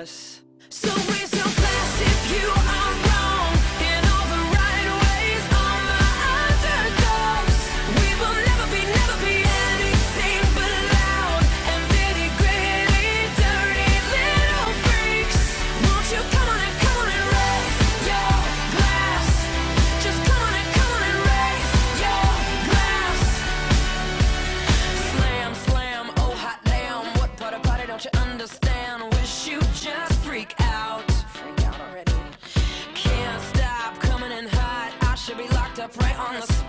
us